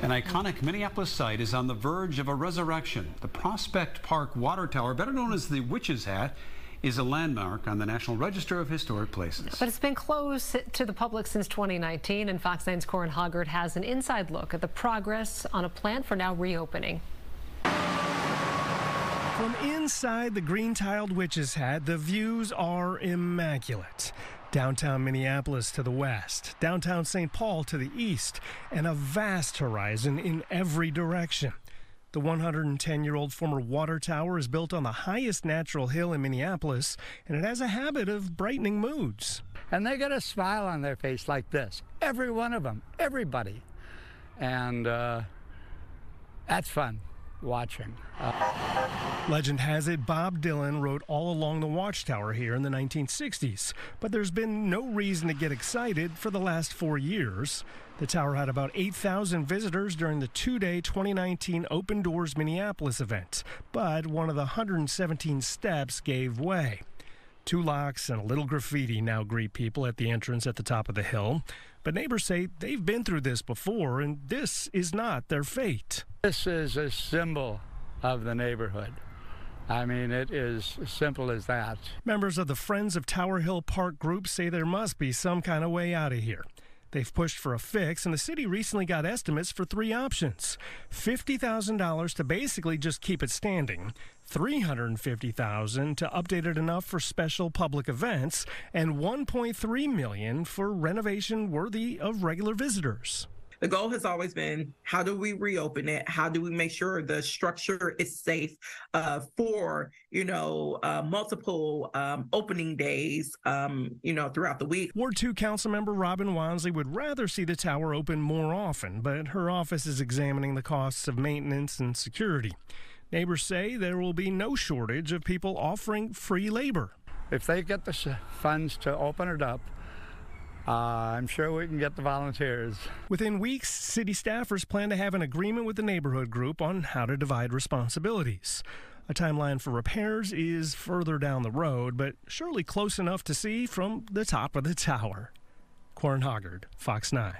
An iconic Minneapolis site is on the verge of a resurrection. The Prospect Park Water Tower, better known as the Witch's Hat, is a landmark on the National Register of Historic Places. But it's been closed to the public since 2019, and Fox 9's Corin Hoggard has an inside look at the progress on a plan for now reopening. From inside the green tiled witch's hat, the views are immaculate. Downtown Minneapolis to the west, downtown St. Paul to the east, and a vast horizon in every direction. The 110 year old former water tower is built on the highest natural hill in Minneapolis, and it has a habit of brightening moods. And they got a smile on their face like this every one of them, everybody. And uh, that's fun watching. Uh, Legend has it Bob Dylan wrote all along the watchtower here in the 1960s, but there's been no reason to get excited for the last four years. The tower had about 8,000 visitors during the two day 2019 Open Doors Minneapolis event, but one of the 117 steps gave way. Two locks and a little graffiti now greet people at the entrance at the top of the hill. But neighbors say they've been through this before, and this is not their fate. This is a symbol of the neighborhood. I mean, it is simple as that. Members of the Friends of Tower Hill Park group say there must be some kind of way out of here. They've pushed for a fix, and the city recently got estimates for three options $50,000 to basically just keep it standing, $350,000 to update it enough for special public events, and $1.3 million for renovation worthy of regular visitors the goal has always been how do we reopen it? How do we make sure the structure is safe uh, for you know uh, multiple um, opening days um, you know throughout the week? Ward two council member Robin Wonsley would rather see the tower open more often, but her office is examining the costs of maintenance and security. Neighbors say there will be no shortage of people offering free labor. If they get the funds to open it up, uh, I'm sure we can get the volunteers. Within weeks, city staffers plan to have an agreement with the neighborhood group on how to divide responsibilities. A timeline for repairs is further down the road, but surely close enough to see from the top of the tower. Corin Hoggard, Fox 9.